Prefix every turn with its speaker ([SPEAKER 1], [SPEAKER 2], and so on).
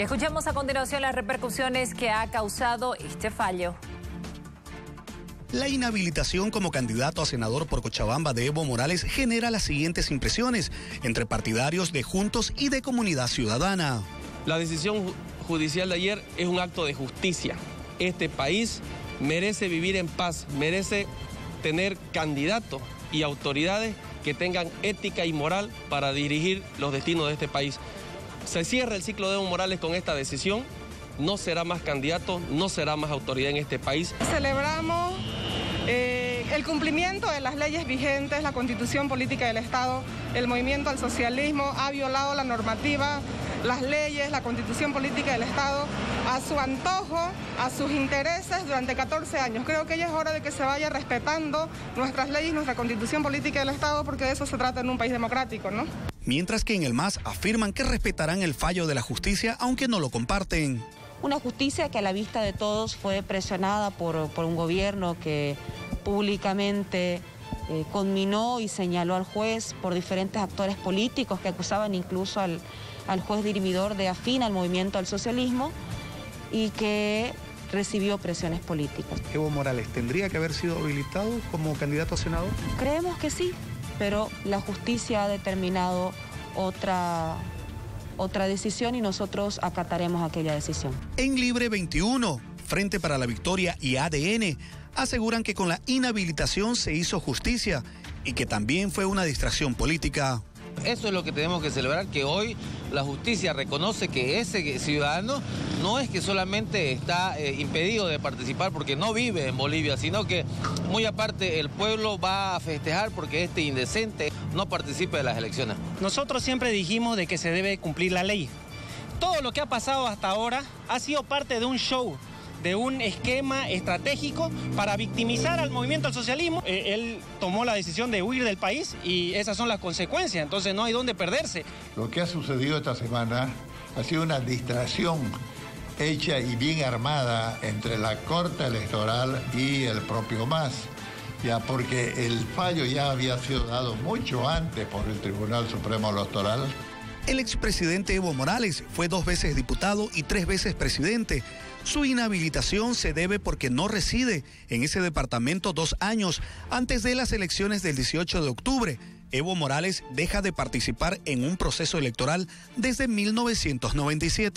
[SPEAKER 1] Y escuchamos a continuación las repercusiones que ha causado este fallo.
[SPEAKER 2] La inhabilitación como candidato a senador por Cochabamba de Evo Morales genera las siguientes impresiones entre partidarios de Juntos y de Comunidad Ciudadana.
[SPEAKER 3] La decisión judicial de ayer es un acto de justicia. Este país merece vivir en paz, merece tener candidatos y autoridades que tengan ética y moral para dirigir los destinos de este país. Se cierra el ciclo de Evo Morales con esta decisión, no será más candidato, no será más autoridad en este país.
[SPEAKER 4] Celebramos eh, el cumplimiento de las leyes vigentes, la constitución política del Estado, el movimiento al socialismo ha violado la normativa, las leyes, la constitución política del Estado a su antojo, a sus intereses durante 14 años. Creo que ya es hora de que se vaya respetando nuestras leyes, nuestra constitución política del Estado, porque de eso se trata en un país democrático, ¿no?
[SPEAKER 2] Mientras que en el MAS afirman que respetarán el fallo de la justicia, aunque no lo comparten.
[SPEAKER 5] Una justicia que a la vista de todos fue presionada por, por un gobierno que públicamente eh, conminó y señaló al juez por diferentes actores políticos que acusaban incluso al, al juez dirimidor de afín al movimiento al socialismo y que recibió presiones políticas.
[SPEAKER 2] ¿Evo Morales tendría que haber sido habilitado como candidato a senador?
[SPEAKER 5] Creemos que sí, pero la justicia ha determinado otra, otra decisión y nosotros acataremos aquella decisión.
[SPEAKER 2] En Libre 21, Frente para la Victoria y ADN aseguran que con la inhabilitación se hizo justicia y que también fue una distracción política.
[SPEAKER 6] Eso es lo que tenemos que celebrar, que hoy la justicia reconoce que ese ciudadano no es que solamente está eh, impedido de participar porque no vive en Bolivia, sino que muy aparte el pueblo va a festejar porque este indecente no participe de las elecciones.
[SPEAKER 7] Nosotros siempre dijimos de que se debe cumplir la ley. Todo lo que ha pasado hasta ahora ha sido parte de un show de un esquema estratégico para victimizar al movimiento al socialismo. Eh, él tomó la decisión de huir del país y esas son las consecuencias, entonces no hay dónde perderse.
[SPEAKER 8] Lo que ha sucedido esta semana ha sido una distracción hecha y bien armada entre la Corte Electoral y el propio MAS, ya porque el fallo ya había sido dado mucho antes por el Tribunal Supremo Electoral.
[SPEAKER 2] El expresidente Evo Morales fue dos veces diputado y tres veces presidente. Su inhabilitación se debe porque no reside en ese departamento dos años antes de las elecciones del 18 de octubre. Evo Morales deja de participar en un proceso electoral desde 1997.